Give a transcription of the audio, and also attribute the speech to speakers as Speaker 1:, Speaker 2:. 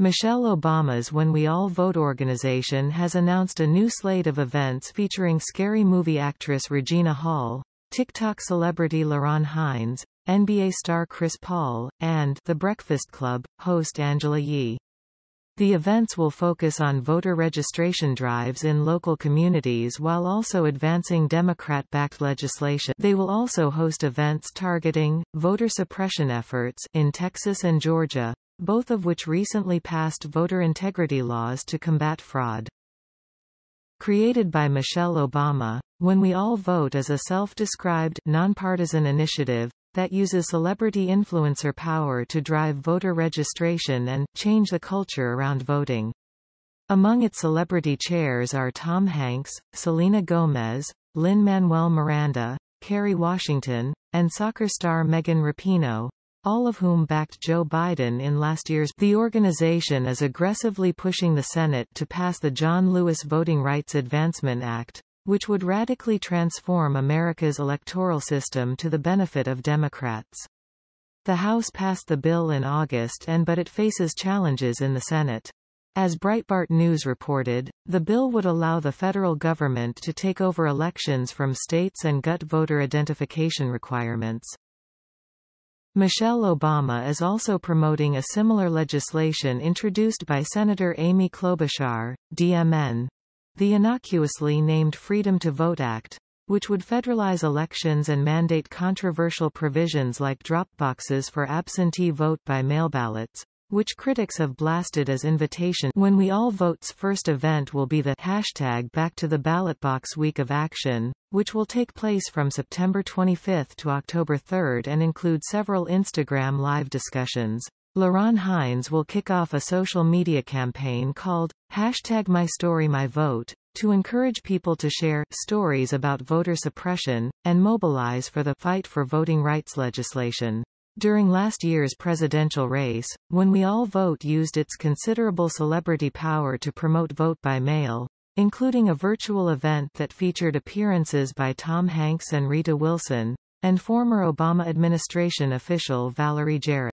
Speaker 1: Michelle Obama's When We All Vote organization has announced a new slate of events featuring Scary Movie actress Regina Hall, TikTok celebrity LaRon Hines, NBA star Chris Paul, and The Breakfast Club, host Angela Yee. The events will focus on voter registration drives in local communities while also advancing Democrat-backed legislation. They will also host events targeting voter suppression efforts in Texas and Georgia, both of which recently passed voter integrity laws to combat fraud. Created by Michelle Obama, When We All Vote is a self-described, nonpartisan initiative that uses celebrity influencer power to drive voter registration and change the culture around voting. Among its celebrity chairs are Tom Hanks, Selena Gomez, Lin-Manuel Miranda, Kerry Washington, and soccer star Megan Rapinoe, all of whom backed Joe Biden in last year's. The organization is aggressively pushing the Senate to pass the John Lewis Voting Rights Advancement Act, which would radically transform America's electoral system to the benefit of Democrats. The House passed the bill in August and but it faces challenges in the Senate. As Breitbart News reported, the bill would allow the federal government to take over elections from states and gut voter identification requirements. Michelle Obama is also promoting a similar legislation introduced by Senator Amy Klobuchar, DMN. The innocuously named Freedom to Vote Act, which would federalize elections and mandate controversial provisions like drop boxes for absentee vote by mail ballots, which critics have blasted as invitation when we all vote's first event will be the hashtag back to the ballot box week of action, which will take place from September 25 to October 3 and include several Instagram live discussions. LaRon Hines will kick off a social media campaign called hashtag My Story My Vote to encourage people to share stories about voter suppression and mobilize for the fight for voting rights legislation. During last year's presidential race, When We All Vote used its considerable celebrity power to promote vote by mail, including a virtual event that featured appearances by Tom Hanks and Rita Wilson, and former Obama administration official Valerie Jarrett.